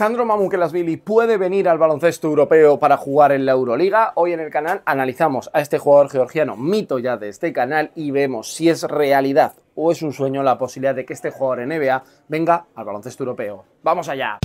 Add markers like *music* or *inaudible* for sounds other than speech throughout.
Sandro Mamukelasvili puede venir al baloncesto europeo para jugar en la Euroliga. Hoy en el canal analizamos a este jugador georgiano, mito ya de este canal, y vemos si es realidad o es un sueño la posibilidad de que este jugador en NBA venga al baloncesto europeo. ¡Vamos allá!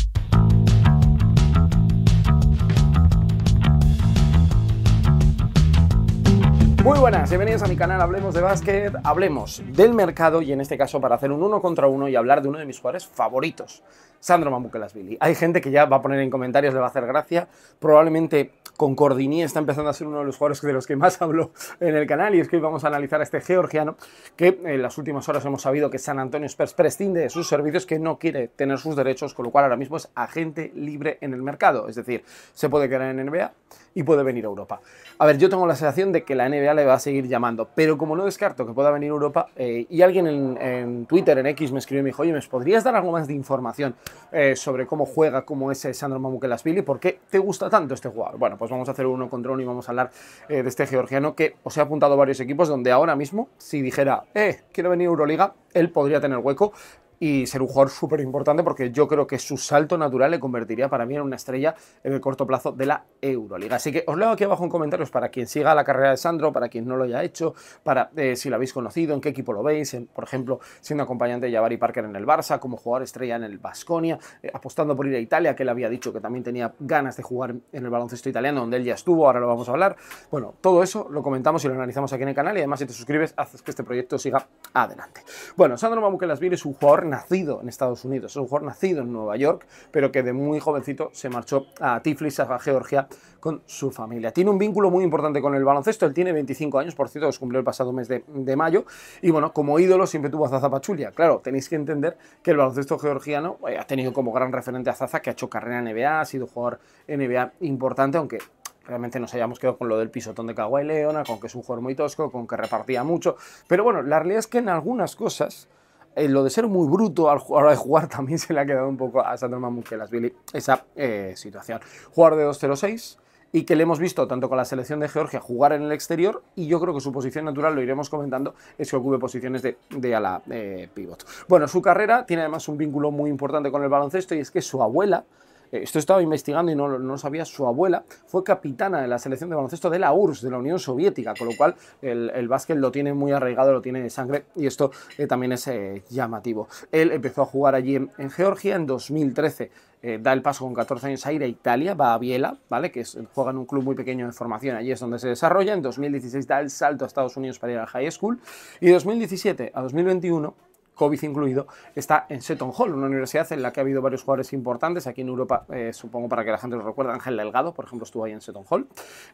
Muy buenas, bienvenidos a mi canal Hablemos de Básquet, hablemos del mercado y en este caso para hacer un uno contra uno y hablar de uno de mis jugadores favoritos, Sandro Mamukelasvili. Hay gente que ya va a poner en comentarios, le va a hacer gracia, probablemente con Cordini está empezando a ser uno de los jugadores de los que más hablo en el canal y es que hoy vamos a analizar a este georgiano que en las últimas horas hemos sabido que San Antonio Spurs prescinde de sus servicios, que no quiere tener sus derechos, con lo cual ahora mismo es agente libre en el mercado, es decir, se puede quedar en NBA y puede venir a Europa. A ver, yo tengo la sensación de que la NBA le va a seguir llamando, pero como no descarto que pueda venir Europa, eh, y alguien en, Twitter, en X, me escribió y me dijo, oye, ¿me podrías dar algo más de información eh, sobre cómo juega, cómo es Sandro Mamukelasvili? ¿Por qué te gusta tanto este jugador? Bueno, pues vamos a hacer uno contra uno y vamos a hablar eh, de este georgiano que os he apuntado varios equipos donde ahora mismo, si dijera, eh, quiero venir a Euroliga, él podría tener hueco y ser un jugador súper importante porque yo creo que su salto natural le convertiría para mí en una estrella en el corto plazo de la Euroliga. Así que os leo aquí abajo en comentarios para quien siga la carrera de Sandro, para quien no lo haya hecho, para eh, si lo habéis conocido, en qué equipo lo veis, por ejemplo, siendo acompañante de Jabari Parker en el Barça, como jugador estrella en el Basconia, eh, apostando por ir a Italia, que él había dicho que también tenía ganas de jugar en el baloncesto italiano, donde él ya estuvo, ahora lo vamos a hablar. Bueno, todo eso lo comentamos y lo analizamos aquí en el canal y además si te suscribes haces que este proyecto siga adelante. Bueno, Sandro Mamukelasvili es un jugador nacido en Estados Unidos. Es un jugador nacido en Nueva York, pero que de muy jovencito se marchó a Tiflis, a Georgia, con su familia. Tiene un vínculo muy importante con el baloncesto. Él tiene 25 años, por cierto, los cumplió el pasado mes de, mayo. Y bueno, como ídolo siempre tuvo a Zaza Pachulia. Claro, tenéis que entender que el baloncesto georgiano eh, ha tenido como gran referente a Zaza, que ha hecho carrera en NBA, ha sido jugador NBA importante, aunque realmente nos hayamos quedado con lo del pisotón de Kawhi Leona, con que es un jugador muy tosco, con que repartía mucho. Pero bueno, la realidad es que en algunas cosas eh, lo de ser muy bruto al jugar de jugar *laughs* también se le ha quedado un poco a Sandro Mamukelasvili esa eh, situación. Jugador de 2-0-6 y que le hemos visto tanto con la selección de Georgia jugar en el exterior y yo creo que su posición natural, lo iremos comentando, es que ocupe posiciones de, de ala eh, pivot. Bueno, su carrera tiene además un vínculo muy importante con el baloncesto y es que su abuela, esto estaba investigando y no, lo sabía, su abuela fue capitana de la selección de baloncesto de la URSS, de la Unión Soviética, con lo cual el, básquet lo tiene muy arraigado, lo tiene de sangre y esto eh, también es eh, llamativo. Él empezó a jugar allí en, Georgia en 2013. da el paso con 14 años a ir a Italia, va a Biela, ¿vale? que juega en un club muy pequeño de formación, allí es donde se desarrolla. En 2016 da el salto a Estados Unidos para ir a high school. Y de 2017 a 2021 COVID incluido, está en Seton Hall, una universidad en la que ha habido varios jugadores importantes. Aquí en Europa, eh, supongo para que la gente lo recuerde, Ángel Delgado, por ejemplo, estuvo ahí en Seton Hall.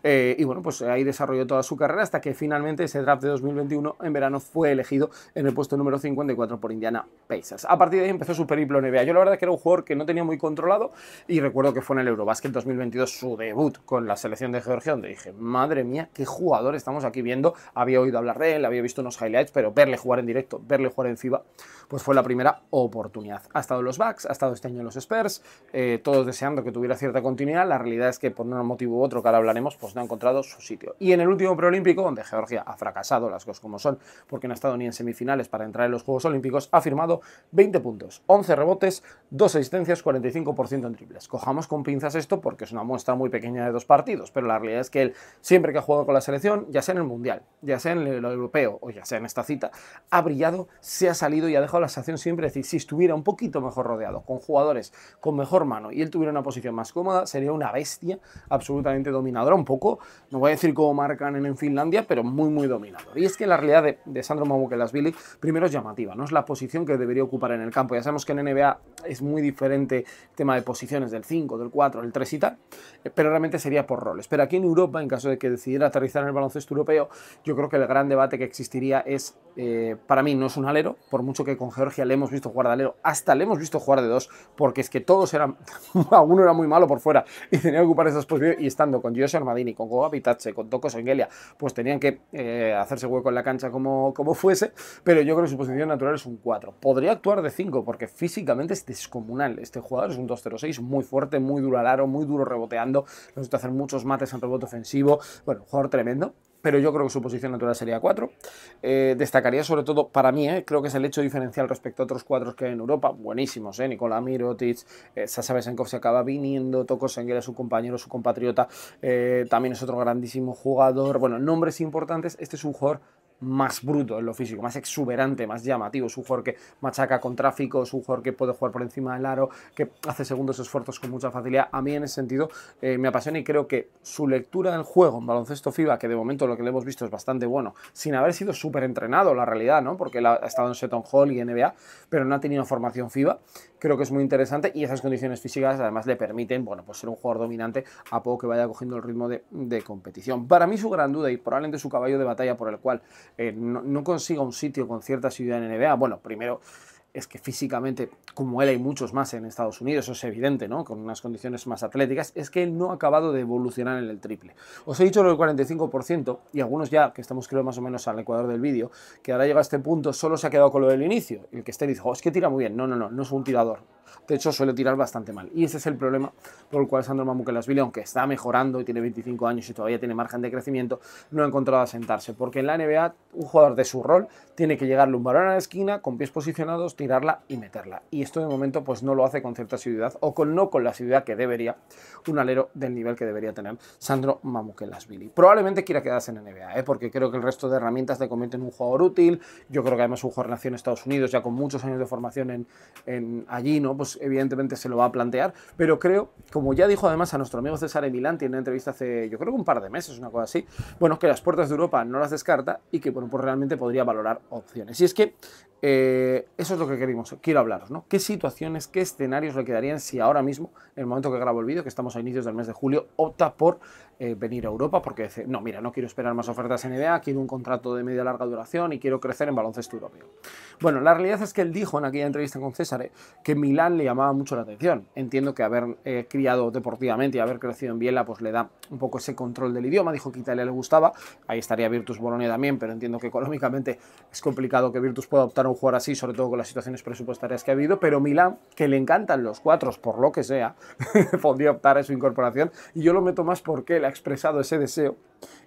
Eh, y bueno, pues ahí desarrolló toda su carrera hasta que finalmente ese draft de 2021 en verano fue elegido en el puesto número 54 por Indiana Pacers. A partir de ahí empezó su periplo NBA. Yo la verdad que era un jugador que no tenía muy controlado y recuerdo que fue en el Eurobasket 2022 su debut con la selección de Georgia, donde dije, madre mía, qué jugador estamos aquí viendo. Había oído hablar de él, había visto unos highlights, pero verle jugar en directo, verle jugar en FIBA, pues fue la primera oportunidad. Ha estado en los Bucks, ha estado este año en los Spurs, eh, todos deseando que tuviera cierta continuidad. La realidad es que por un motivo u otro que ahora hablaremos, pues no ha encontrado su sitio. Y en el último preolímpico, donde Georgia ha fracasado, las cosas como son, porque no ha estado ni en semifinales para entrar en los Juegos Olímpicos, ha firmado 20 puntos, 11 rebotes, 2 asistencias, 45% en triples. Cojamos con pinzas esto porque es una muestra muy pequeña de dos partidos, pero la realidad es que él, siempre que ha jugado con la selección, ya sea en el Mundial, ya sea en el europeo o ya sea en esta cita, ha brillado, se ha salido y ha dejado la sensación siempre de decir, si estuviera un poquito mejor rodeado, con jugadores con mejor mano y él tuviera una posición más cómoda, sería una bestia absolutamente dominadora, un poco, no voy a decir como marcan en Finlandia, pero muy, muy dominador. Y es que la realidad de, de Sandro Mamukelasvili, primero es llamativa, no es la posición que debería ocupar en el campo. Ya sabemos que en NBA es muy diferente el tema de posiciones del 5, del 4, del 3 y tal, eh, pero realmente sería por roles. Pero aquí en Europa, en caso de que decidiera aterrizar en el baloncesto europeo, yo creo que el gran debate que existiría es, eh, para mí no es un alero, por mucho que con Georgia le hemos visto jugar de alero, hasta le hemos visto jugar de dos, porque es que todos eran, *laughs* uno era muy malo por fuera y tenía que ocupar esas posiciones, y estando con Joshua Armadini, con Goga Pitache, con Toko Sengelia, pues tenían que eh, hacerse hueco en la cancha como, como fuese, pero yo creo que su posición natural es un 4. Podría actuar de 5, porque físicamente es descomunal. Este jugador es un 2-0-6 muy fuerte, muy duro al aro, muy duro reboteando, necesita hacer muchos mates en rebote ofensivo, bueno, jugador tremendo pero yo creo que su posición natural sería 4. Eh, destacaría sobre todo, para mí, eh, creo que es el hecho diferencial respecto a otros cuadros que hay en Europa, buenísimos, ¿eh? Nicolás Mirotic, eh, Sasa Besenkov se acaba viniendo, Toko Senguera, su compañero, su compatriota, eh, también es otro grandísimo jugador, bueno, nombres importantes, este es un jugador más bruto en lo físico, más exuberante, más llamativo. Es un jugador que machaca con tráfico, es un jugador que puede jugar por encima del aro, que hace segundos esfuerzos con mucha facilidad. A mí en ese sentido eh, me apasiona y creo que su lectura del juego en baloncesto FIBA, que de momento lo que le hemos visto es bastante bueno, sin haber sido súper entrenado, la realidad, ¿no? Porque él ha estado en Seton Hall y NBA, pero no ha tenido formación FIBA. Creo que es muy interesante y esas condiciones físicas además le permiten, bueno, pues ser un jugador dominante a poco que vaya cogiendo el ritmo de, de competición. Para mí su gran duda y probablemente su caballo de batalla por el cual eh, no, consiga un sitio con cierta asiduidad en NBA, bueno, primero es que físicamente, como él hay muchos más en Estados Unidos, eso es evidente, ¿no? Con unas condiciones más atléticas, es que él no ha acabado de evolucionar en el triple. Os he dicho lo del 45% y algunos ya, que estamos creo más o menos al ecuador del vídeo, que ahora llega a este punto, solo se ha quedado con lo del inicio. El que esté dice, oh, es que tira muy bien. No, no, no, no es un tirador. De hecho, suele tirar bastante mal. Y ese es el problema por el cual Sandro Mamukelasvili, aunque está mejorando y tiene 25 años y todavía tiene margen de crecimiento, no ha encontrado asentarse. Porque en la NBA, un jugador de su rol tiene que llegarle un balón a la esquina, con pies posicionados, tirarla y meterla. Y esto de momento pues no lo hace con cierta asiduidad o con no con la asiduidad que debería un alero del nivel que debería tener Sandro Mamukelasvili. Probablemente quiera quedarse en NBA, ¿eh? porque creo que el resto de herramientas le convierten en un jugador útil. Yo creo que además un jugador nació en Estados Unidos ya con muchos años de formación en, en allí, ¿no? Pues evidentemente se lo va a plantear, pero creo, como ya dijo además a nuestro amigo César Emilán, tiene una entrevista hace, yo creo que un par de meses, una cosa así, bueno, que las puertas de Europa no las descarta y que, bueno, pues realmente podría valorar opciones. Y es que eh, eso es lo que queremos, quiero hablaros, ¿no? ¿Qué situaciones, qué escenarios le quedarían si ahora mismo, en el momento que grabo el vídeo, que estamos a inicios del mes de julio, opta por eh, venir a Europa porque dice, no, mira, no quiero esperar más ofertas en NBA, quiero un contrato de media larga duración y quiero crecer en baloncesto europeo. Bueno, la realidad es que él dijo en aquella entrevista con César eh, que Milán le llamaba mucho la atención. Entiendo que haber eh, criado deportivamente y haber crecido en Biela pues le da un poco ese control del idioma. Dijo que Italia le gustaba, ahí estaría Virtus Bolonia también, pero entiendo que económicamente es complicado que Virtus pueda optar a un jugador así, sobre todo con las situaciones presupuestarias que ha habido, pero Milán, que le encantan los cuatro por lo que sea, *laughs* podría optar a su incorporación y yo lo meto más porque la expresado ese deseo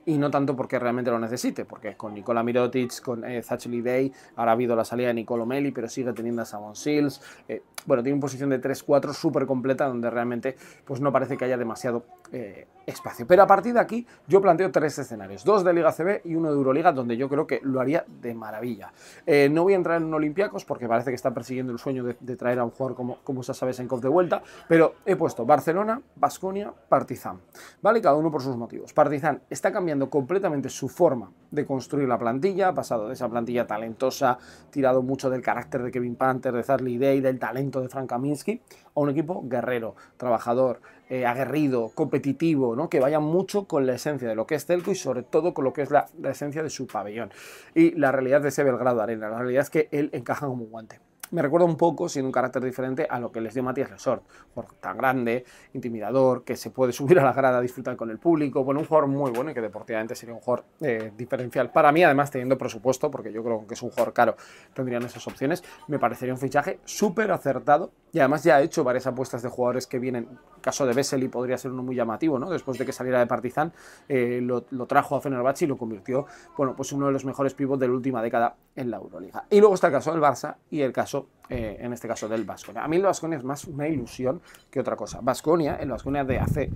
y no tanto porque realmente lo necesite, porque con Nicola Mirotic, con eh, Zachary Day, ahora ha habido la salida de Nicolo Meli, pero sigue teniendo a Savon Seals. Eh, bueno, tiene una posición de 3-4 súper completa donde realmente pues no parece que haya demasiado eh, espacio. Pero a partir de aquí yo planteo tres escenarios, dos de Liga CB y uno de Euroliga, donde yo creo que lo haría de maravilla. Eh, no voy a entrar en Olympiacos porque parece que está persiguiendo el sueño de, traer a un jugador como, como Sasa Besenkov de vuelta, pero he puesto Barcelona, Basconia, Partizan. ¿Vale? Cada uno por sus motivos. Partizan está cambiando completamente su forma de construir la plantilla, ha pasado de esa plantilla talentosa, tirado mucho del carácter de Kevin Panther, de Charlie Day, del talento de Frank Kaminsky, a un equipo guerrero, trabajador, eh, aguerrido, competitivo, ¿no? que vaya mucho con la esencia de lo que es Telco y sobre todo con lo que es la, la esencia de su pabellón. Y la realidad de ese Belgrado Arena, la realidad es que él encaja como un guante me recuerda un poco, siendo un carácter diferente, a lo que les dio Matías Resort. Un tan grande, intimidador, que se puede *laughs* subir a la grada disfrutar con el público. Bueno, un jugador muy bueno y que deportivamente sería un jugador eh, diferencial. Para mí, además, teniendo presupuesto, porque yo creo que es un jugador caro, tendrían esas opciones, me parecería un fichaje súper acertado. Y además ya ha hecho varias apuestas de jugadores que vienen. El caso de Vesely podría ser uno muy llamativo, ¿no? Después de que saliera de Partizan, eh, lo, trajo a Fenerbahce y lo convirtió, bueno, pues uno de los mejores pivots de la última década en la Euroliga. Y luego está el caso del Barça y el caso eh, en este caso del Vasconia. A mí el Vasconia es más una ilusión que otra cosa. Vasconia, el Vasconia de hace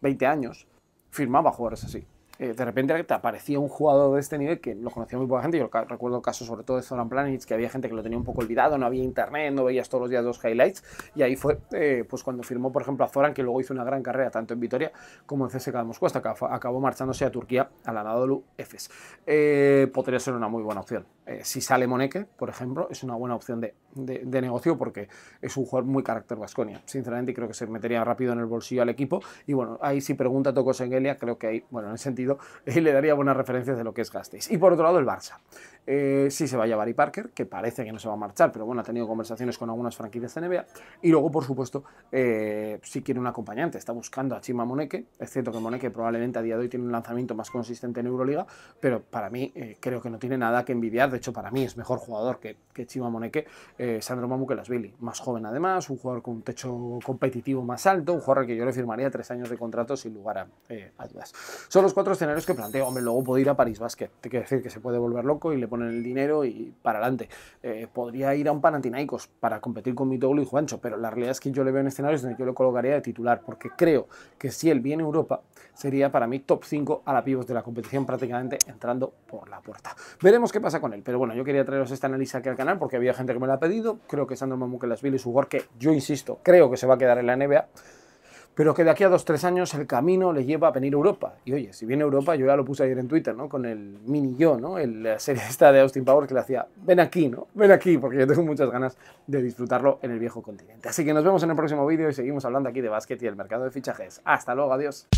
20 años, firmaba jugadores así. Eh, de repente te aparecía un jugador de este nivel que lo conocía muy poca gente. Yo recuerdo casos sobre todo de Zoran Planic, que había gente que lo tenía un poco olvidado, no había internet, no veías todos los días los highlights. Y ahí fue eh, pues cuando firmó, por ejemplo, a Zoran, que luego hizo una gran carrera tanto en Vitoria como en CSKA de Moscú, que acabó marchándose a Turquía a la Anadolu Efes. Eh, podría ser una muy buena opción. Eh, si sale Moneke, por ejemplo, es una buena opción de, de, negocio porque es un jugador muy carácter Vasconia. Sinceramente, creo que se metería rápido en el bolsillo al equipo. Y bueno, ahí si pregunta Tocos Engelia, creo que ahí, bueno, en ese sentido, *laughs* le daría buenas referencias de lo que es Gasteiz. Y por otro lado, el Barça. Eh, sí se va a Parker, que parece que no se va a marchar, pero bueno, ha tenido conversaciones con algunas franquicias de NBA. Y luego, por supuesto, eh, si quiere un acompañante, está buscando a Chima Moneke. Es cierto que Moneke probablemente a día de hoy tiene un lanzamiento más consistente en Euroliga, pero para mí eh, creo que no tiene nada que envidiar. De hecho, para mí es mejor jugador que, que Chima Moneke eh, Sandro Mamukelashvili, más joven además, un jugador con un techo competitivo más alto, un jugador que yo le firmaría tres años de contrato sin lugar a, eh, dudas. Son los cuatro escenarios que planteo. Hombre, luego puede ir a París Basket, te quiero decir que se puede volver loco y le ponen el dinero y para adelante. Eh, podría ir a un Panathinaikos para competir con Mitoglu y Juancho, pero la realidad es que yo le veo en escenarios donde yo lo colocaría de titular, porque creo que si él viene a Europa, sería para mí top 5 a la pivos de la competición prácticamente entrando por la puerta. Veremos qué pasa con él, pero bueno, yo quería traeros esta análisis aquí al porque había gente que me la ha pedido, creo que Sandro Mamukelashvili es un jugador que yo insisto, creo que se va a quedar en la NBA, pero que de aquí a dos, tres años el camino le lleva a venir a Europa. Y oye, si viene a Europa, yo ya lo puse ayer en Twitter, ¿no? Con el mini yo, ¿no? El, la serie esta de Austin Powers que le hacía, ven aquí, ¿no? Ven aquí, porque yo tengo muchas ganas de disfrutarlo en el viejo continente. Así que nos vemos en el próximo vídeo y seguimos hablando aquí de básquet y el mercado de fichajes. Hasta luego, adiós.